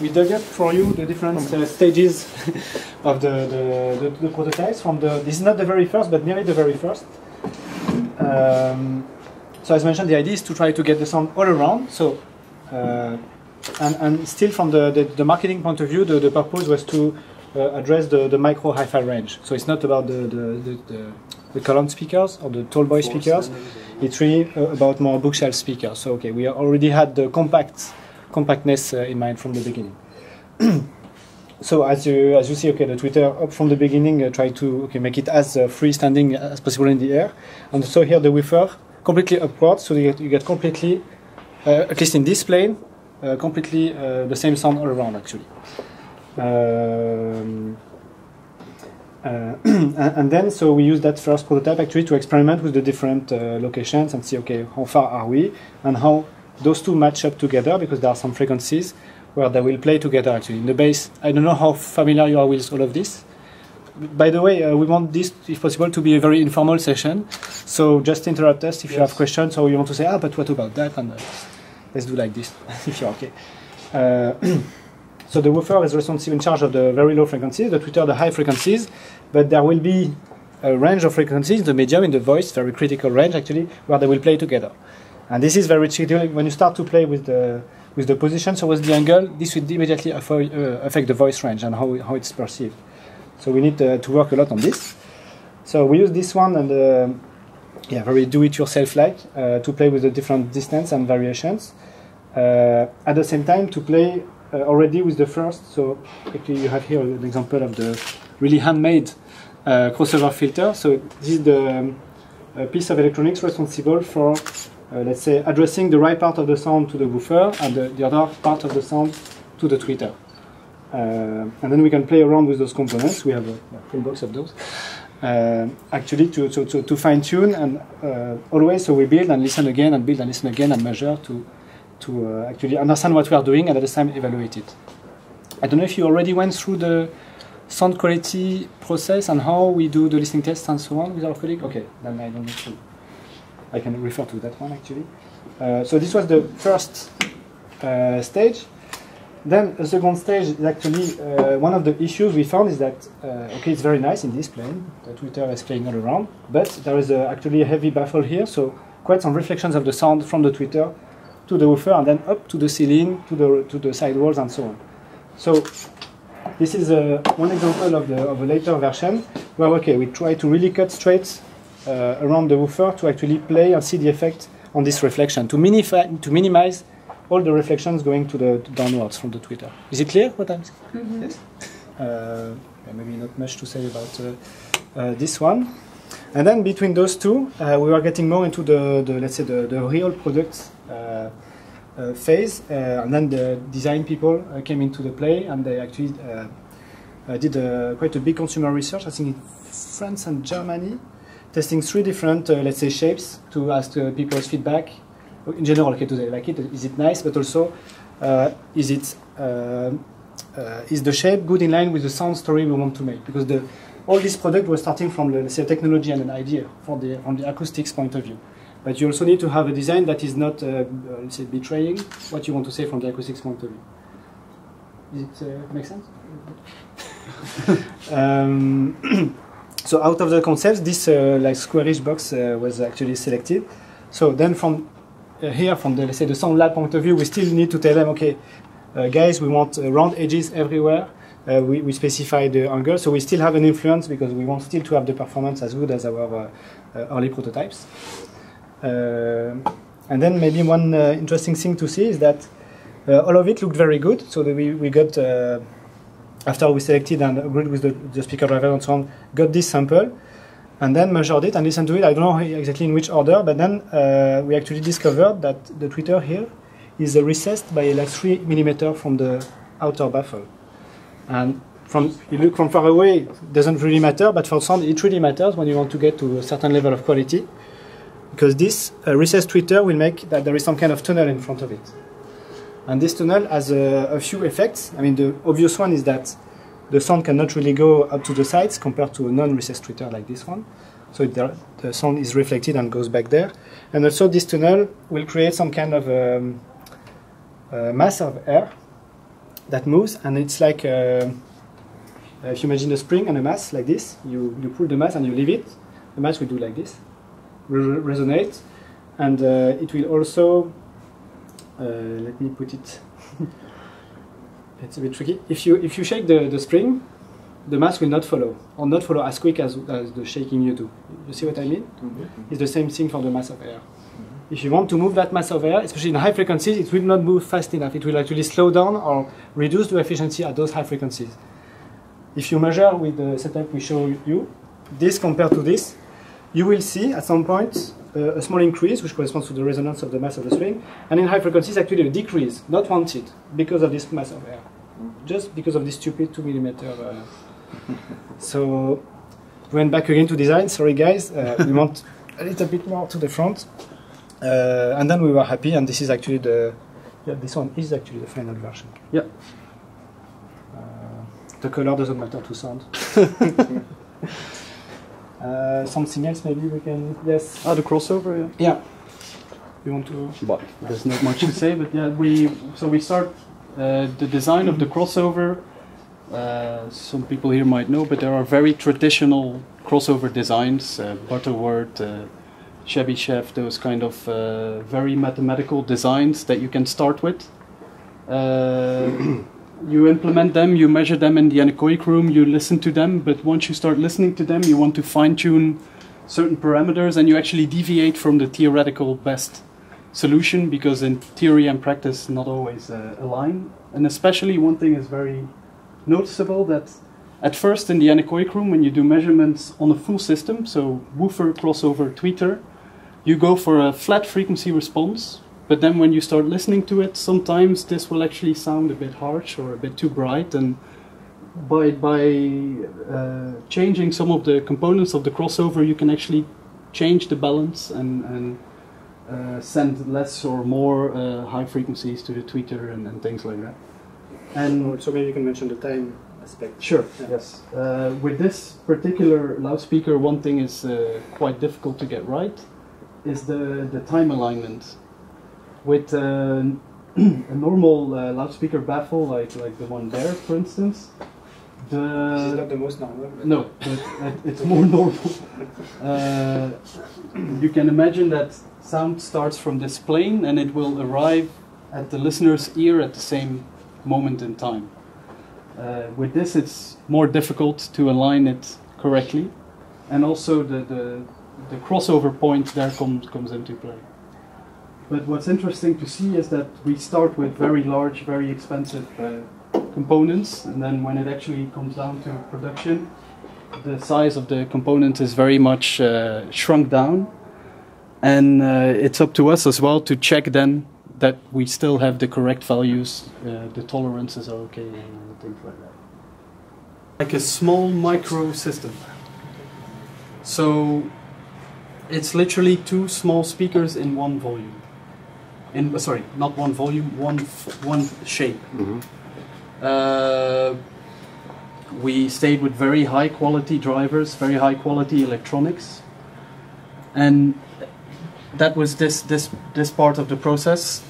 We dug up for you the different uh, stages of the, the, the, the, prototypes. From the this is not the very first, but nearly the very first. Um, so as mentioned, the idea is to try to get the sound all around. So uh, and, and still from the, the, the, marketing point of view, the, the purpose was to uh, address the, the micro hi-fi range. So it's not about the, the, the, the column speakers or the tall boy speakers. It's really uh, about more bookshelf speakers. So okay, we already had the compact compactness uh, in mind from the beginning. so as you as you see, okay, the tweeter up from the beginning uh, try to okay make it as uh, freestanding as possible in the air, and so here the woofer completely upward, so you get, you get completely, at least in this plane, uh, completely uh, the same sound all around actually. Um, uh, and then, so we use that first prototype actually to experiment with the different locations and see, okay, how far are we and how those two match up together because there are some frequencies where they will play together actually. In the bass, I don't know how familiar you are with all of this. By the way, uh, we want this, if possible, to be a very informal session. So just interrupt us if yes. you have questions or you want to say, ah, but what about that? And uh, let's do like this if you're okay. Uh, so the woofer is responsive in charge of the very low frequencies, the tweeter the high frequencies, but there will be a range of frequencies, the medium in the voice, very critical range actually, where they will play together. And this is very tricky when you start to play with the with the position, so with the angle, this will immediately uh, affect the voice range and how, how it's perceived. So we need uh, to work a lot on this. So we use this one and uh, yeah, very do-it-yourself-like uh, to play with the different distance and variations. Uh, at the same time, to play uh, already with the first. So actually, you have here an example of the really handmade crossover filter. So this is the um, piece of electronics responsible for let's say, addressing the right part of the sound to the woofer and the, the other part of the sound to the tweeter. Uh, and then we can play around with those components. We have a, full box of those. Uh, actually, to, to, to, to, fine tune and uh, always, so we build and listen again and build and listen again and measure to, to uh, actually understand what we are doing and at the same time evaluate it. I don't know if you already went through the sound quality process and how we do the listening tests and so on with our colleague. Okay, then I don't need to. I can refer to that one actually. Uh, so this was the first uh, stage. Then the second stage is actually uh, one of the issues we found is that uh, okay, it's very nice in this plane. The tweeter is playing all around, but there is a, actually a heavy baffle here, so quite some reflections of the sound from the tweeter to the woofer and then up to the ceiling, to the to the sidewalls and so on. So this is uh, one example of the of a later version where okay, we try to really cut straight around the woofer to actually play and see the effect on this reflection to, minify, to minimize all the reflections going to the to downwards from the tweeter. Is it clear what I'm saying? Mm -hmm. Yes. Uh, maybe not much to say about uh, uh, this one. And then between those two, uh, we are getting more into the, the let's say the, the real product phase, and then the design people came into the play, and they actually did quite a big consumer research. I think in France and Germany, testing three different, uh, let's say, shapes to ask uh, people's feedback. In general, okay, do they like it? Is it nice? But also, uh, is it is the shape good in line with the sound story we want to make? Because the all this product was starting from the, let's say, technology and an idea from the from the acoustics point of view. But you also need to have a design that is not, uh, let's say, betraying what you want to say from the acoustics point of view. Does it uh, make sense? um, so out of the concepts, this uh, like squarish box uh, was actually selected. So then from uh, here, from the let's say the sound lab point of view, we still need to tell them, okay, uh, guys, we want uh, round edges everywhere. We, we specify the angle, so we still have an influence because we want still to have the performance as good as our early prototypes. and then maybe one interesting thing to see is that all of it looked very good. So we, we got after we selected and agreed with the, the speaker driver and so on, got this sample and then measured it and listened to it. I don't know exactly in which order, but then uh, we actually discovered that the tweeter here is recessed by like three millimeter from the outer baffle. And from you look from far away, it doesn't really matter, but for sound, it really matters when you want to get to a certain level of quality, because this uh, recessed tweeter will make that there is some kind of tunnel in front of it. And this tunnel has a, a, few effects. I mean, the obvious one is that the sound cannot really go up to the sides compared to a non-recessed tweeter like this one. So the, the sound is reflected and goes back there. And also this tunnel will create some kind of um, mass of air that moves, and it's like uh, if you imagine a spring and a mass like this, you, you pull the mass and you leave it, the mass will do like this, re resonate, and uh, it will also, let me put it, it's a bit tricky. If you, if you shake the, the spring, the mass will not follow, or not follow as quick as, as the shaking you do. You see what I mean? Mm -hmm. It's the same thing for the mass of air. If you want to move that mass of air, especially in high frequencies, it will not move fast enough. It will actually slow down or reduce the efficiency at those high frequencies. If you measure with the setup we show you, this compared to this, you will see at some point uh, a small increase, which corresponds to the resonance of the mass of the string, and in high frequencies actually a decrease, not wanted, because of this mass of air, just because of this stupid two millimeter. Uh, so we went back again to design. Sorry guys, uh, we want a little bit more to the front, uh, and then we were happy. And this is actually the yeah, this one is actually the final version. Yeah the color doesn't matter to sound. uh, something else maybe we can yes. Ah, the crossover. Yeah. Yeah. You want to? But there's not much to say. But yeah, we so we start uh, the design of the crossover. Uh, some people here might know, but there are very traditional crossover designs, uh, Butterworth, uh, Chef, those kind of uh, very mathematical designs that you can start with. You implement them, you measure them in the anechoic room, you listen to them, but once you start listening to them, you want to fine tune certain parameters and you actually deviate from the theoretical best solution because in theory and practice not always uh, align. And especially one thing is very noticeable that at first in the anechoic room when you do measurements on a full system, so woofer, crossover, tweeter, you go for a flat frequency response but then when you start listening to it, sometimes this will actually sound a bit harsh or a bit too bright. And by, by uh, changing some of the components of the crossover, you can actually change the balance and, and uh, send less or more uh, high frequencies to the tweeter and, and, things like that. And so maybe you can mention the time aspect. Sure. Yeah. Yes. Uh, with this particular loudspeaker, one thing is uh, quite difficult to get right, is the the time alignment with uh, a normal uh, loudspeaker baffle, like like the one there, for instance. The this is not the most normal. No, but it's more normal. Uh, you can imagine that sound starts from this plane and it will arrive at the listener's ear at the same moment in time. Uh, with this, it's more difficult to align it correctly, and also the, the, the crossover point there comes comes into play. But what's interesting to see is that we start with very large, very expensive uh, components, and then when it actually comes down to production, the size of the component is very much uh, shrunk down. And uh, it's up to us as well to check then that we still have the correct values, uh, the tolerances are okay, and things like that. Like a small micro system. So it's literally two small speakers in one volume in sorry, not one volume, one one shape. Mm-hmm. Uh, we stayed with very high quality drivers, very high quality electronics, and that was this this this part of the process.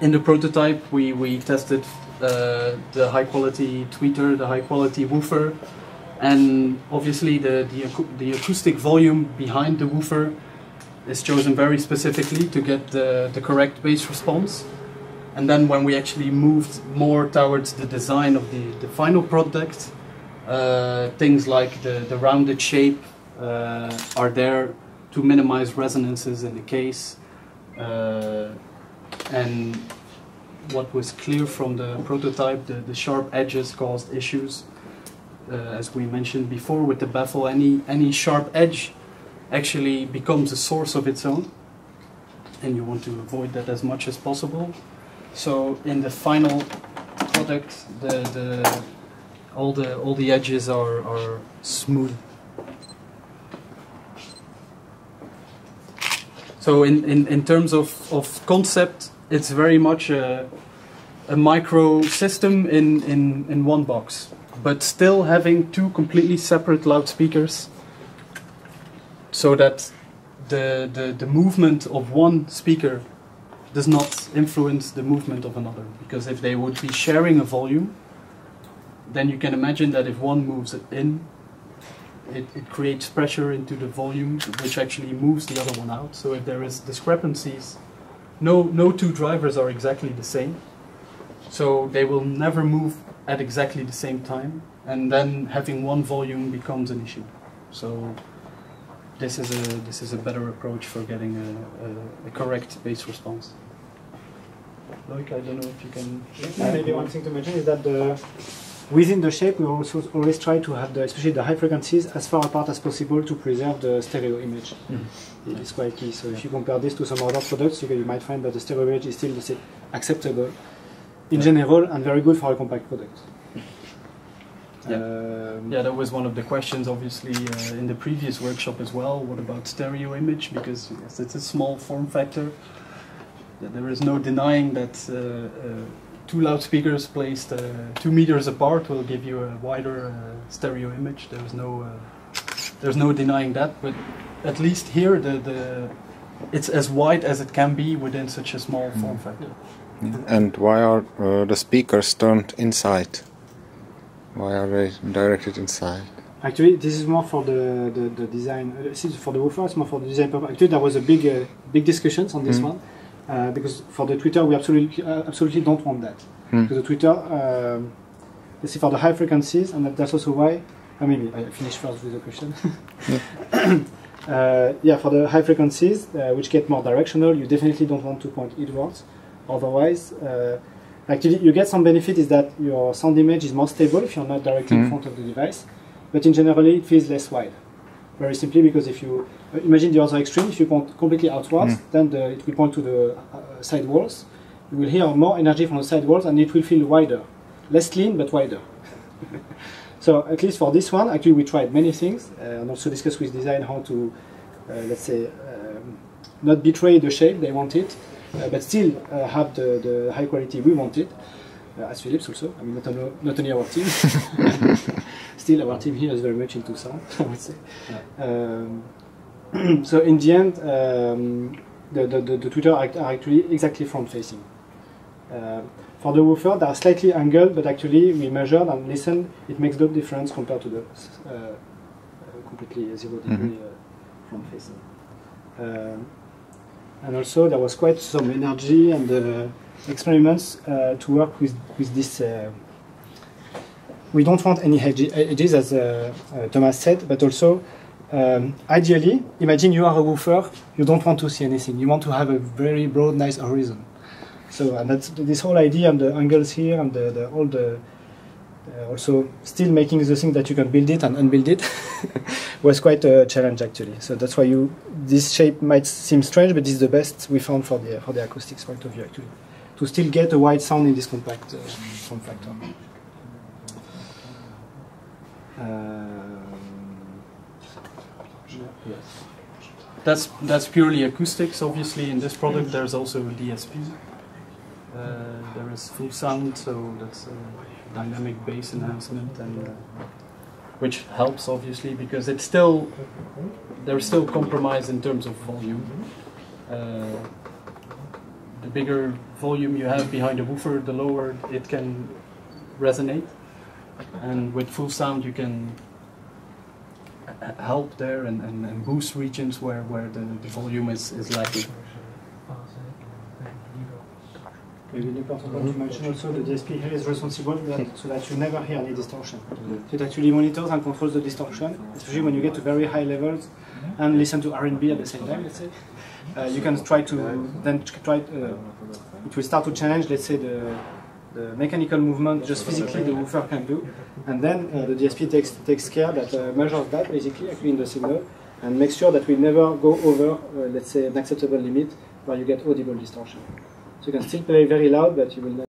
In the prototype, we we tested uh, the high quality tweeter, the high quality woofer, and obviously the the, the acoustic volume behind the woofer is chosen very specifically to get the, the correct bass response. And then when we actually moved more towards the design of the, the final product, uh, things like the, the rounded shape uh, are there to minimize resonances in the case. Uh, and what was clear from the prototype, the, the sharp edges caused issues. Uh, as we mentioned before with the baffle, any, any sharp edge actually becomes a source of its own and you want to avoid that as much as possible. So in the final product the, the all the all the edges are, are smooth. So in, in, in terms of, of concept it's very much a, a micro system in, in, in one box. But still having two completely separate loudspeakers so that the, the, the movement of one speaker does not influence the movement of another. Because if they would be sharing a volume, then you can imagine that if one moves it in, it, it creates pressure into the volume, which actually moves the other one out. So if there is discrepancies, no, no two drivers are exactly the same. So they will never move at exactly the same time, and then having one volume becomes an issue. So this is a this is a better approach for getting a, a, a correct bass response. Loic, I don't know if you can. Yeah, maybe one thing to mention is that the, within the shape, we also always try to have the, especially the high frequencies, as far apart as possible to preserve the stereo image. Mhm. It's quite key. So if you compare this to some other products, you, you might find that the stereo image is still let's acceptable in Yeah. general and very good for a compact product. Yeah. Um, Yeah, that was one of the questions, obviously, uh, in the previous workshop as well. What about stereo image? Because yes, it's a small form factor. Th- There is no denying that uh, uh, two loudspeakers placed uh, two meters apart will give you a wider uh, stereo image. There's no, uh, there's no denying that. But at least here, the, the it's as wide as it can be within such a small form factor. And why are uh, the speakers turned inside? Why are they directed inside? Actually, this is more for the, the, the design. Uh, since for the woofer, it's more for the design purpose. Actually, there was a big uh, big discussions on this Mm. one uh, because for the tweeter, we absolutely uh, absolutely don't want that. Mm. Because the tweeter, um, let's see, for the high frequencies, and that's also why. Uh, maybe I finish first with the question. uh, yeah, for the high frequencies, uh, which get more directional, you definitely don't want to point inwards. Otherwise, uh, actually, you get some benefit is that your sound image is more stable if you're not directly in Mm. front of the device. But in generally, it feels less wide. Very simply because if you uh, imagine the other extreme, if you point completely outwards, Mm. then the, it will point to the uh, side walls. You will hear more energy from the side walls, and it will feel wider, less clean but wider. so at least for this one, actually we tried many things, uh, and also discussed with design how to, uh, let's say, um, not betray the shape they wanted, but still uh, have the, the high quality we wanted. Uh, as Philips also, I mean not only, not only our team. still our team here is very much into sound, I would say. Um, so in the end, um, the, the, the, the tweeter are, act- are actually exactly front facing. Uh, for the woofer, they are slightly angled, but actually we measured and listened. It makes no difference compared to the uh, uh, completely zero degree Mhm. uh, front facing. And also there was quite some energy and uh, experiments uh, to work with with this. Uh, we don't want any edge- edges, as uh, uh, Thomas said, but also um, ideally, imagine you are a woofer, you don't want to see anything. You want to have a very broad, nice horizon. So, and that's this whole idea and the angles here and the, the all the also still making the thing that you can build it and unbuild it was quite a challenge actually. So that's why you this shape might seem strange, but this is the best we found for the for the acoustics point of view actually. To still get a wide sound in this compact uh, form factor. Um, yes. That's that's purely acoustics. Obviously, in this product, there's also a DSP. Uh, there is FullSound, so that's a dynamic bass enhancement, and uh, which helps obviously because it's still there's still compromise in terms of volume. Uh, the bigger volume you have behind the woofer, the lower it can resonate, and with FullSound you can help there and, and, and boost regions where, where the, the volume is, is lacking. Maybe an important to mention also, the DSP here is responsible that, so that you never hear any distortion. It actually monitors and controls the distortion, especially when you get to very high levels and listen to R&B at the same time, let's say. Uh, you can try to then try. Uh, it will start to challenge, let's say, the, the mechanical movement just physically the woofer can do, and then uh, the DSP takes takes care that uh, measures that basically actually in the signal and makes sure that we never go over, uh, let's say, an acceptable limit where you get audible distortion. So you can still play very loud, but you will